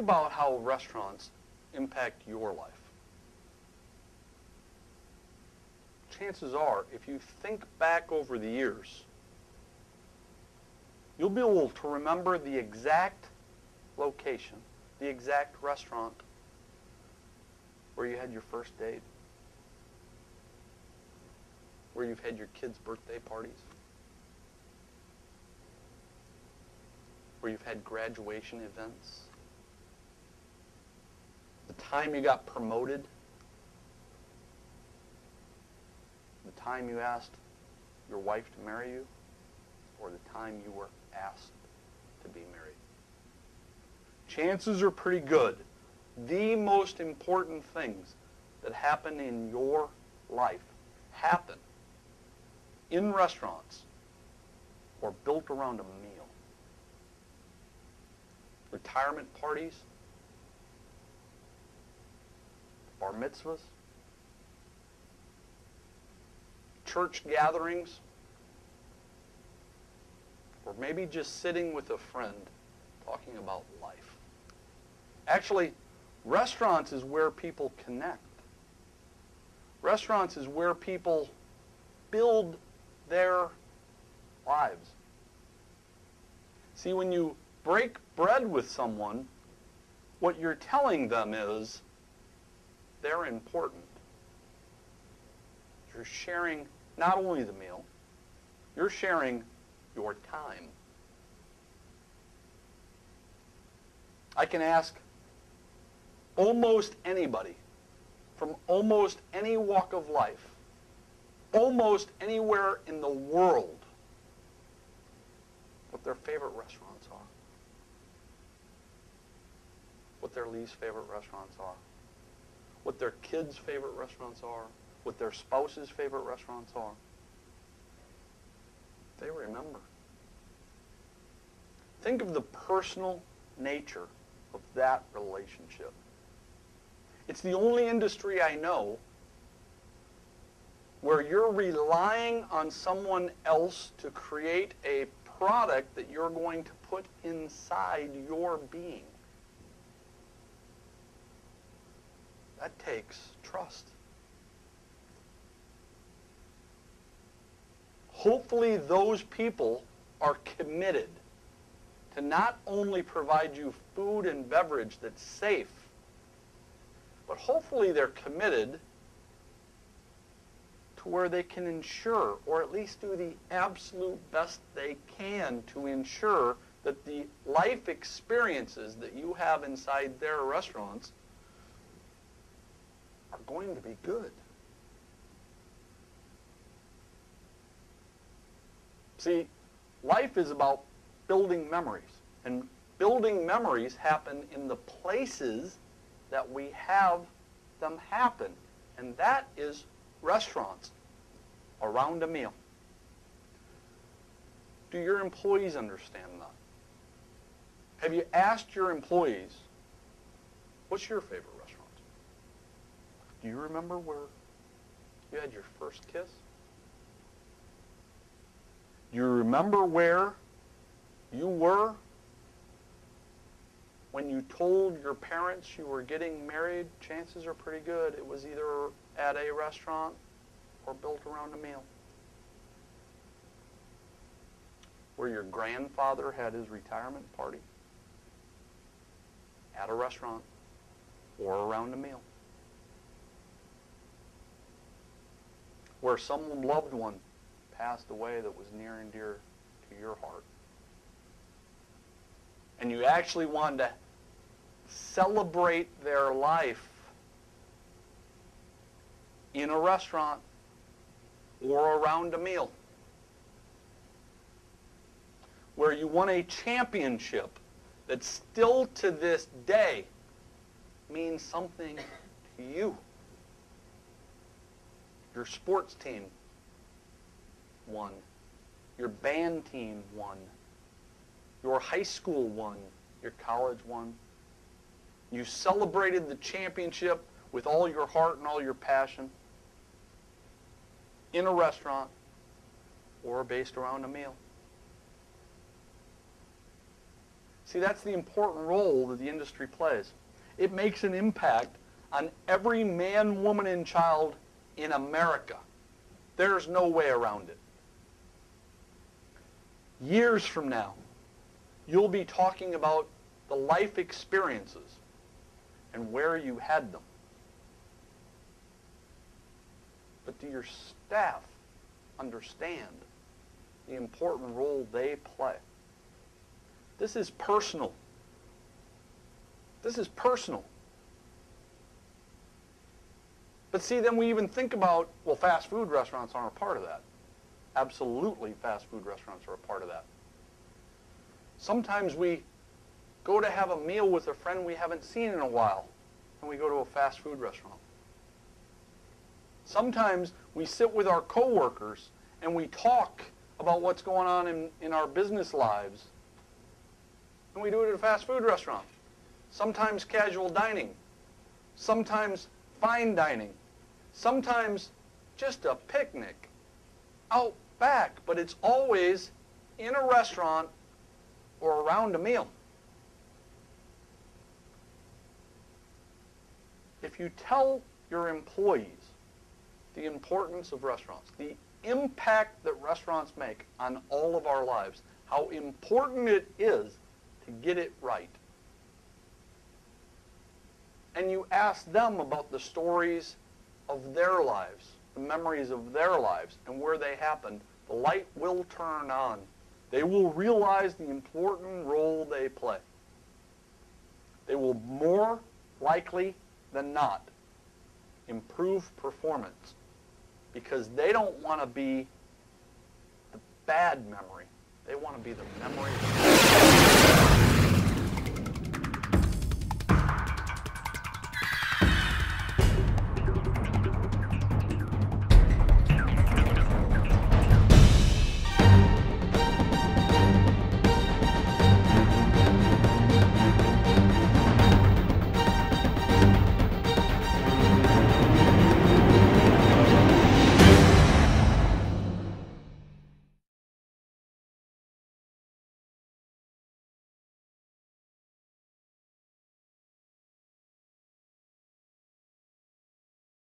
about how restaurants impact your life. Chances are, if you think back over the years, you'll be able to remember the exact location, the exact restaurant where you had your first date, where you've had your kids' birthday parties, where you've had graduation events, time you got promoted, the time you asked your wife to marry you, or the time you were asked to be married. Chances are pretty good the most important things that happen in your life happen in restaurants or built around a meal. Retirement parties, bar mitzvahs, church gatherings, or maybe just sitting with a friend talking about life. Actually, restaurants is where people connect. Restaurants is where people build their lives. See, when you break bread with someone, what you're telling them is they're important. You're sharing not only the meal, you're sharing your time. I can ask almost anybody from almost any walk of life, almost anywhere in the world, what their favorite restaurants are, what their least favorite restaurants are, what their kids' favorite restaurants are, what their spouse's favorite restaurants are. They remember. Think of the personal nature of that relationship. It's the only industry I know where you're relying on someone else to create a product that you're going to put inside your being. That takes trust. Hopefully those people are committed to not only provide you food and beverage that's safe, but hopefully they're committed to where they can ensure, or at least do the absolute best they can to ensure that the life experiences that you have inside their restaurants going to be good. See, life is about building memories. And building memories happen in the places that we have them happen. And that is restaurants around a meal. Do your employees understand that? Have you asked your employees, what's your favorite? Do you remember where you had your first kiss? Do you remember where you were when you told your parents you were getting married? Chances are pretty good it was either at a restaurant or built around a meal. Where your grandfather had his retirement party at a restaurant or around a meal. Where some loved one passed away that was near and dear to your heart. And you actually wanted to celebrate their life in a restaurant or around a meal. Where you won a championship that still to this day means something to you. Your sports team won. Your band team won. Your high school won. Your college won. You celebrated the championship with all your heart and all your passion in a restaurant or based around a meal. See, that's the important role that the industry plays. It makes an impact on every man, woman, and child in America. There's no way around it. Years from now, you'll be talking about the life experiences and where you had them. But do your staff understand the important role they play? This is personal. This is personal. But see, then we even think about, well, fast food restaurants aren't a part of that. Absolutely, fast food restaurants are a part of that. Sometimes we go to have a meal with a friend we haven't seen in a while, and we go to a fast food restaurant. Sometimes we sit with our coworkers and we talk about what's going on in, in our business lives, and we do it at a fast food restaurant. Sometimes casual dining, sometimes fine dining, sometimes just a picnic out back, but it's always in a restaurant or around a meal. If you tell your employees the importance of restaurants, the impact that restaurants make on all of our lives, how important it is to get it right, and you ask them about the stories of their lives, the memories of their lives, and where they happened, the light will turn on. They will realize the important role they play. They will more likely than not improve performance because they don't want to be the bad memory. They want to be the memory.